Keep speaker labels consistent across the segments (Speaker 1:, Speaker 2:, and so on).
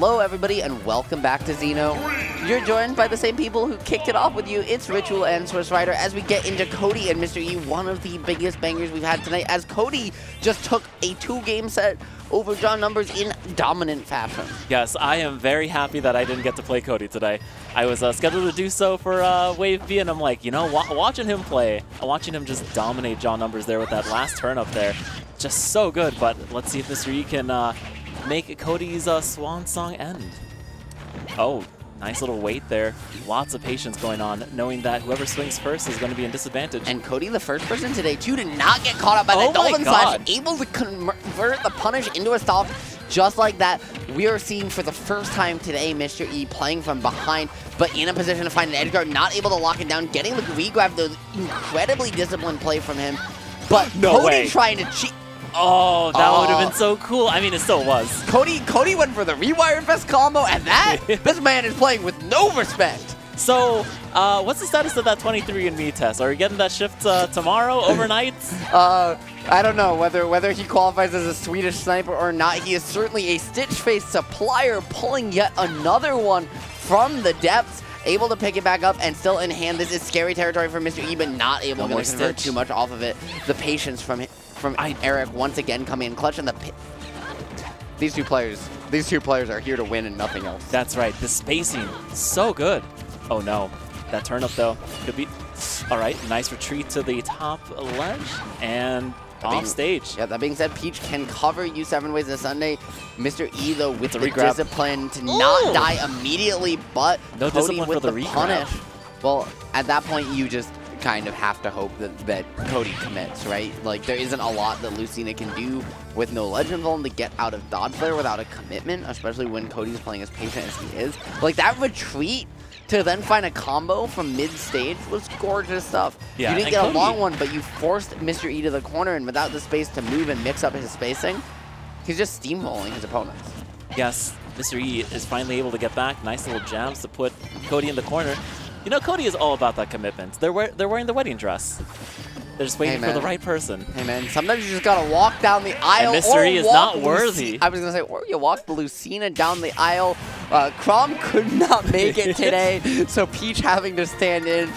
Speaker 1: Hello, everybody, and welcome back to Xeno. You're joined by the same people who kicked it off with you. It's Ritual and SwissWriter as we get into Cody and Mr. E, one of the biggest bangers we've had tonight, as Cody just took a two-game set over John Numbers in dominant fashion.
Speaker 2: Yes, I am very happy that I didn't get to play Cody today. I was uh, scheduled to do so for uh, Wave B, and I'm like, you know, wa watching him play, watching him just dominate John Numbers there with that last turn up there, just so good. But let's see if Mr. E can uh, make Cody's uh, swan song end. Oh, nice little wait there. Lots of patience going on, knowing that whoever swings first is going to be in disadvantage.
Speaker 1: And Cody, the first person today, too, to not get caught up by
Speaker 2: Oh
Speaker 1: that Dolphin Slash, able to convert the punish into a stop just like that. We are seeing for the first time today Mr. E playing from behind, but in a position to find an edge guard, not able to lock it down, getting the regrab, though, incredibly disciplined play from him. But
Speaker 2: No
Speaker 1: Cody
Speaker 2: way.
Speaker 1: trying to cheat.
Speaker 2: Oh, that would have
Speaker 1: Oh.
Speaker 2: been so cool. I mean, it still was.
Speaker 1: Cody, Cody went for the Rewire Fest combo, and that, this man is playing with no respect.
Speaker 2: So, uh, what's the status of that 23andMe test? Are we getting that shift uh, tomorrow, overnight?
Speaker 1: Uh, I don't know whether whether he qualifies as a Swedish sniper or not. He is certainly a Stitch-faced supplier, pulling yet another one from the depths. Able to pick it back up and still in hand. This is scary territory for Mr. E, but not able to convert too much off of it. The patience from from
Speaker 2: I-
Speaker 1: Eric once again coming in clutch, and the these two players, these two players are here to win and nothing else.
Speaker 2: That's right. The spacing, so good. Oh no, that turnip though could be. All right, nice retreat to the top ledge and off stage.
Speaker 1: Yeah, that being said, Peach can cover you seven ways a Sunday. Mr. E, though, with the
Speaker 2: regrab.
Speaker 1: discipline to not die immediately, but
Speaker 2: No
Speaker 1: Cody with
Speaker 2: the
Speaker 1: the punish. Well, at that point, you just kind of have to hope that, that Cody commits, right? Like, there isn't a lot that Lucina can do with no Legend Vuln to get out of Dodge Flare without a commitment, especially when Cody's playing as patient as he is. Like, that retreat to then find a combo from mid-stage was gorgeous stuff.
Speaker 2: Yeah,
Speaker 1: you didn't get a long one, but you forced Mr. E to the corner, and without the space to move and mix up his spacing, he's just steamrolling his opponents.
Speaker 2: Yes, Mr. E is finally able to get back. Nice little jabs to put Cody in the corner. You know, Cody is all about that commitment. They're wear they're wearing the wedding dress. They're just waiting for the right person.
Speaker 1: Hey man, sometimes you just gotta walk down the aisle. Or
Speaker 2: E is not
Speaker 1: Luci-
Speaker 2: worthy.
Speaker 1: I was gonna say, or you walk Lucina down the aisle. Uh, Chrom could not make it today, so Peach having to stand in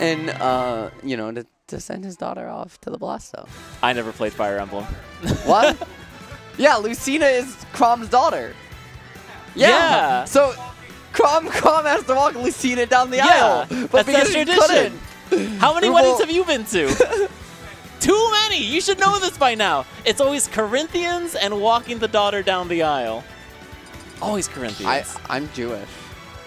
Speaker 1: and uh, you know to, to send his daughter off to the Blasto.
Speaker 2: I never played Fire Emblem.
Speaker 1: What? yeah, Lucina is Chrom's daughter. Yeah.
Speaker 2: Yeah.
Speaker 1: So Chrom Chrom has to walk Lucina down the
Speaker 2: Yeah,
Speaker 1: aisle, but
Speaker 2: that's-
Speaker 1: because he
Speaker 2: tradition.
Speaker 1: couldn't.
Speaker 2: How many weddings have you been to? Too many! You should know this by now. It's always Corinthians and walking the daughter down the aisle. Always Corinthians.
Speaker 1: I'm Jewish.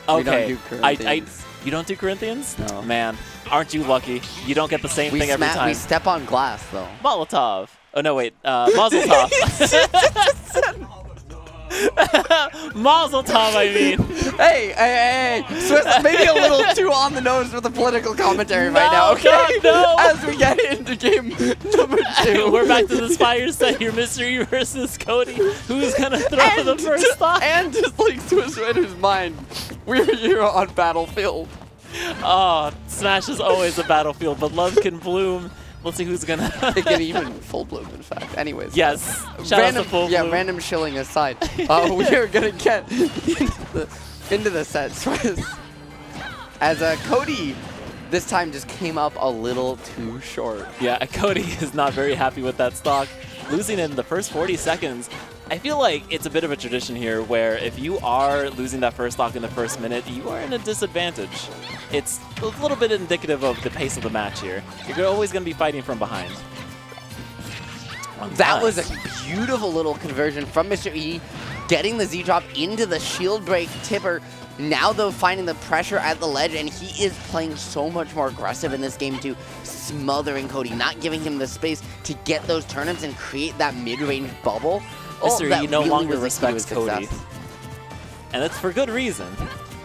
Speaker 2: okay.
Speaker 1: do
Speaker 2: I, I,
Speaker 1: Corinthians.
Speaker 2: you don't do Corinthians?
Speaker 1: No.
Speaker 2: Man, aren't you lucky? You don't get the same
Speaker 1: We
Speaker 2: thing every time.
Speaker 1: we step on glass though.
Speaker 2: Molotov. Oh no, wait. Uh, Mazel Tov. Mazel Tov, I mean.
Speaker 1: Hey, hey, hey, Swiss, maybe a little too on the nose with the political commentary right now, okay?
Speaker 2: God, no.
Speaker 1: As we get into game number two.
Speaker 2: We're back to this fire set here, Mystery versus Cody. Who's gonna throw the first stop?
Speaker 1: And just like SwissWriter's mind, we're here on Battlefield.
Speaker 2: Oh, Smash is always a battlefield, but love can bloom. Let's see who's gonna.
Speaker 1: It can even full bloom, in fact. Anyways.
Speaker 2: yes. Shout
Speaker 1: random,
Speaker 2: out to Full
Speaker 1: yeah,
Speaker 2: Bloom.
Speaker 1: random shilling aside, uh, we are gonna get into the, set Swiss. As uh, Cody this time just came up a little too short.
Speaker 2: Yeah, Cody is not very happy with that stock. Losing in the first 40 seconds. I feel like it's a bit of a tradition here where if you are losing that first stock in the first minute, you are in a disadvantage. It's a little bit indicative of the pace of the match here. You're always going to be fighting from behind.
Speaker 1: That was a beautiful little conversion from Mr. E, getting the Z drop into the shield break tipper. Now, though, finding the pressure at the ledge, and he is playing so much more aggressive in this game, too, smothering Cody, not giving him the space to get those turnips and create that mid-range bubble. Oh,
Speaker 2: Mr.
Speaker 1: that
Speaker 2: E no
Speaker 1: really
Speaker 2: longer
Speaker 1: was the key to
Speaker 2: respects Cody.
Speaker 1: success.
Speaker 2: And that's for good reason.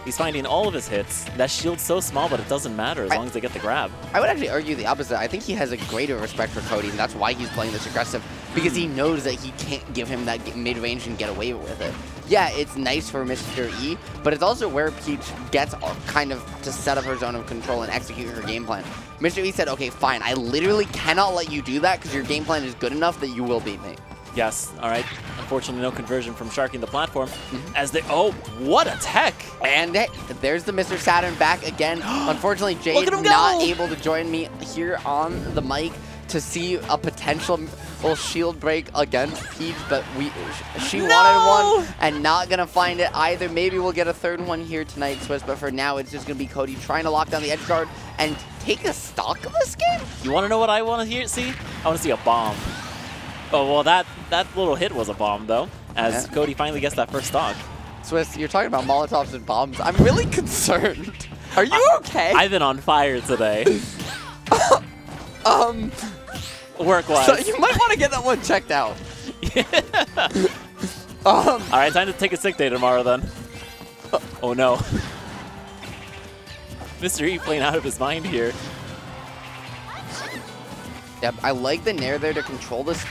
Speaker 2: He's finding all of his hits. That shield's so small, but it doesn't matter as
Speaker 1: I-
Speaker 2: long as they get the grab.
Speaker 1: I would actually argue the opposite. I think he has a greater respect for Cody, and that's why he's playing this aggressive, because he hmm. knows that he can't give him that mid-range and get away with it. Yeah, it's nice for Mr. E, but it's also where Peach gets kind of to set up her zone of control and execute her game plan. Mr. E said, okay, fine, I literally cannot let you do that because your game plan is good enough that you will beat me.
Speaker 2: Yes. All right. Unfortunately, no conversion from sharking the platform.
Speaker 1: Mm-hmm.
Speaker 2: As they, oh, what a tech!
Speaker 1: And hey, there's the Mr. Saturn back again. Unfortunately, Jade not able to join me here on the mic to see a potential shield break against Peach, but we she
Speaker 2: No!
Speaker 1: wanted one and not gonna find it either. Maybe we'll get a third one here tonight, Swiss, but for now it's just gonna be Cody trying to lock down the edge guard and take a stock of this game.
Speaker 2: You want to know what I want to hear? See? I want to see a bomb. Oh well, that that little hit was a bomb though. As
Speaker 1: Yeah.
Speaker 2: Cody finally gets that first stock.
Speaker 1: Swiss, you're talking about Molotovs and bombs. I'm really concerned. Are you okay?
Speaker 2: I've been on fire today,
Speaker 1: um,
Speaker 2: work-wise.
Speaker 1: so you might want to get that one checked out. Um,
Speaker 2: All right, time to take a sick day tomorrow then. Oh no. Mr. E playing out of his mind here.
Speaker 1: Yep, I like the Nair there to control this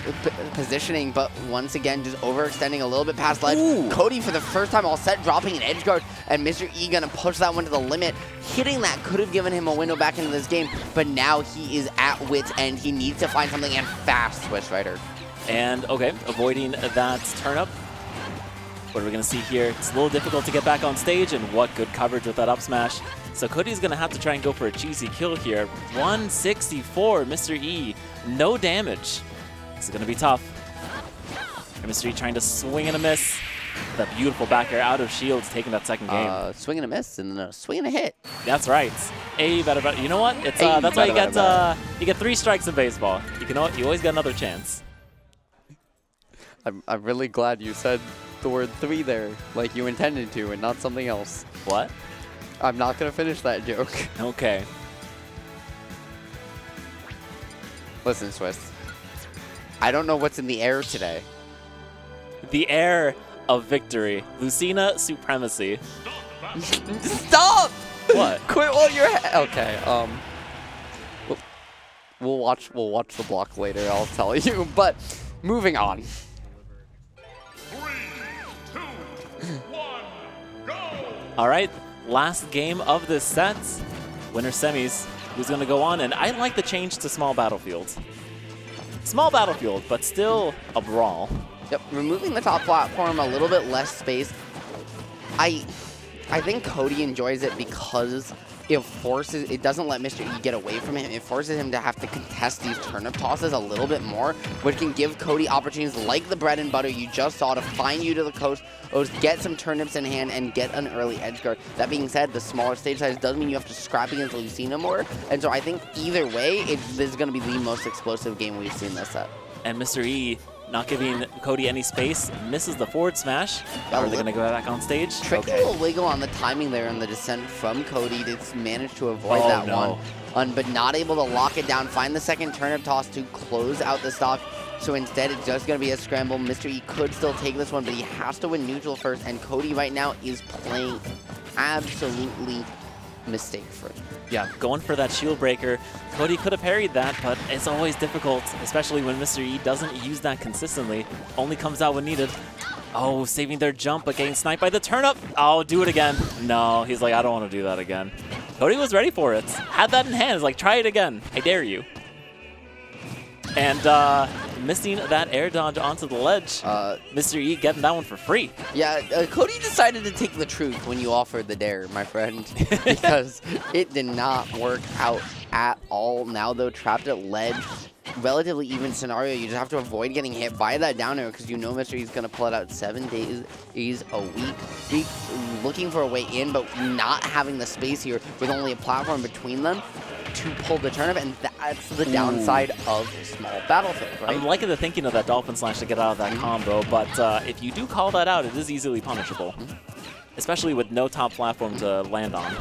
Speaker 1: positioning, but once again, just overextending a little bit past ledge.
Speaker 2: Ooh.
Speaker 1: Cody, for the first time all set, dropping an edge guard, and Mr. E gonna push that one to the limit. Hitting that could have given him a window back into this game, but now he is at wit's end. He needs to find something and fast, SwissWriter.
Speaker 2: And, okay, avoiding that turnip. What are we going to see here? It's a little difficult to get back on stage, and what good coverage with that up smash. So Cody's going to have to try and go for a cheesy kill here. 164, Mr. E. No damage. This is going to be tough. And Mr. E trying to swing and a miss. That beautiful back air out of shields, taking that second game.
Speaker 1: Uh, swing and a miss, and then a swing and a hit.
Speaker 2: That's right. A better, better. You know what? It's uh, that's why you get uh, you get three strikes in baseball. You can you always get another chance.
Speaker 1: I'm, I'm really glad you said the word three there, like you intended to, and not something else.
Speaker 2: What?
Speaker 1: I'm not gonna finish that joke.
Speaker 2: Okay.
Speaker 1: Listen, Swiss. I don't know what's in the air today.
Speaker 2: The air of victory. Lucina supremacy.
Speaker 1: Stop!
Speaker 2: What?
Speaker 1: Quit while you're okay. Um, we'll watch. We'll watch the block later. I'll tell you. But moving on.
Speaker 2: All right. Last game of this set. Winner semis. Who's going to go on? And I like the change to small battlefields. Small battlefield, but still a brawl.
Speaker 1: Yep, removing the top platform, a little bit less space. I, I think Cody enjoys it because it forces, it doesn't let Mr. E get away from him. It forces him to have to contest these turnip tosses a little bit more, which can give Cody opportunities like the bread and butter you just saw to find you to the coast, get some turnips in hand and get an early edge guard. That being said, the smaller stage size does mean you have to scrap against Lucina more, and so I think either way, it, this is going to be the most explosive game we've seen this set.
Speaker 2: And Mr. E not giving Cody any space. Misses the forward smash. Are they going to go back on stage?
Speaker 1: Tricky little wiggle on the timing there and the descent from Cody to manage to avoid
Speaker 2: Oh,
Speaker 1: that
Speaker 2: no.
Speaker 1: one. Um, but not able to lock it down, find the second turnip toss to close out the stock. So instead, it's just going to be a scramble. Mr. E could still take this one, but he has to win neutral first. And Cody right now is playing absolutely mistake-free.
Speaker 2: Yeah, going for that shield breaker. Cody could have parried that, but it's always difficult, especially when Mr. E doesn't use that consistently. Only comes out when needed. Oh, saving their jump, but getting sniped by the turnip. Oh, do it again. No, he's like, I don't want to do that again. Cody was ready for it. Had that in hand. He's like, try it again. I dare you. And uh, missing that air dodge onto the ledge.
Speaker 1: Uh,
Speaker 2: Mr. E getting that one for free.
Speaker 1: Yeah, uh, Cody decided to take the truth when you offered the dare, my friend, because it did not work out at all. Now, though, trapped at ledge, relatively even scenario. You just have to avoid getting hit by that down air because you know Mr. E's going to pull it out seven days a week. Week looking for a way in, but not having the space here with only a platform between them to pull the turnip, and that's the hmm. downside of small battlefield, right?
Speaker 2: I'm liking the thinking of that Dolphin Slash to get out of that mm-hmm. combo, but uh, if you do call that out, it is easily punishable. Mm-hmm. Especially with no top platform to land on.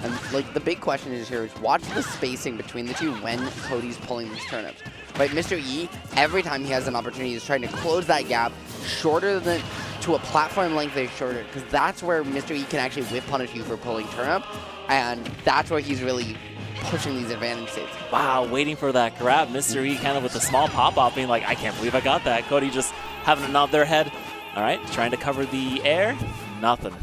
Speaker 1: And like the big question is here is watch the spacing between the two when Cody's pulling these turnips. Right, Mr. E, every time he has an opportunity, is trying to close that gap shorter than to a platform length is shorter, because that's where Mr. E can actually whip punish you for pulling turnip, and that's where he's really pushing these advantage states.
Speaker 2: Wow, waiting for that grab. Mr. E kind of with a small pop-off being like, I can't believe I got that. Cody just having a nod their head. All right, trying to cover the air. Nothing.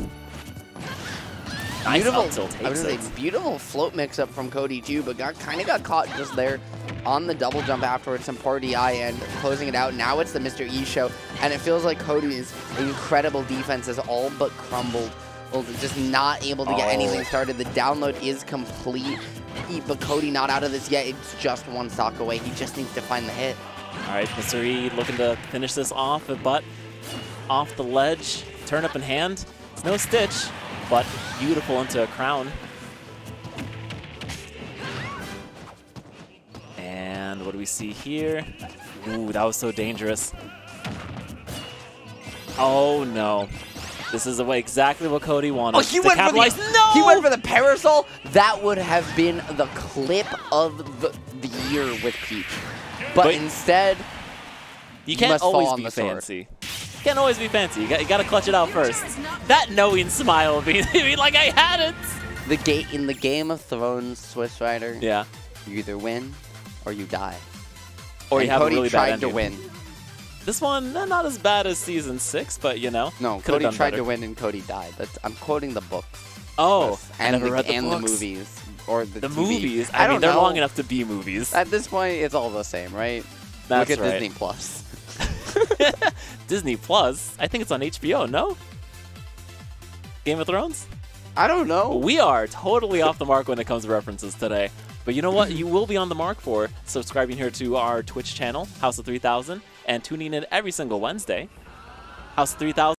Speaker 2: Nice
Speaker 1: beautiful, I was gonna say beautiful float mix up from Cody too, but got kind of got caught just there on the double jump afterwards, some poor DI and closing it out. Now it's the Mr. E show, and it feels like Cody's incredible defense is all but crumbled. Well, just not able to get
Speaker 2: Oh.
Speaker 1: anything started. The download is complete, but Cody not out of this yet. It's just one stock away. He just needs to find the hit.
Speaker 2: All right, Mr. E looking to finish this off, but off the ledge, turn up in hand. It's no stitch, but beautiful into a crown. And what do we see here? Ooh, that was so dangerous. Oh no. This is the way exactly what Cody wanted.
Speaker 1: Oh, he
Speaker 2: to
Speaker 1: went for the
Speaker 2: no!
Speaker 1: he went for the parasol. That would have been the clip of the, the year with Peach, but,
Speaker 2: But-
Speaker 1: instead,
Speaker 2: You can't
Speaker 1: must fall
Speaker 2: always
Speaker 1: on
Speaker 2: be
Speaker 1: the sword.
Speaker 2: fancy. You can't always be fancy. You got, you got to clutch it out first. That knowing smile being mean, like I had it.
Speaker 1: the gate in the Game of Thrones SwissWriter,
Speaker 2: Yeah.
Speaker 1: you either win or you die.
Speaker 2: Or
Speaker 1: and
Speaker 2: you have
Speaker 1: Cody
Speaker 2: a really
Speaker 1: tried
Speaker 2: bad
Speaker 1: to win.
Speaker 2: This one, eh, not as bad as season six, but you know.
Speaker 1: No, Cody tried
Speaker 2: better.
Speaker 1: to win and Cody died. That's I'm quoting the book.
Speaker 2: Oh,
Speaker 1: and
Speaker 2: never
Speaker 1: the,
Speaker 2: read the
Speaker 1: and the movies or the
Speaker 2: The movies.
Speaker 1: I,
Speaker 2: I, mean,
Speaker 1: don't
Speaker 2: they're
Speaker 1: know.
Speaker 2: long enough to be movies.
Speaker 1: At this point, it's all the same, right?
Speaker 2: That's
Speaker 1: Look at
Speaker 2: right.
Speaker 1: Disney Plus.
Speaker 2: Disney Plus. I think it's on HBO. No. Game of Thrones.
Speaker 1: I don't know.
Speaker 2: We are totally off the mark when it comes to references today. But you know what? You will be on the mark for subscribing here to our Twitch channel, House of 3000, and tuning in every single Wednesday. House 3000.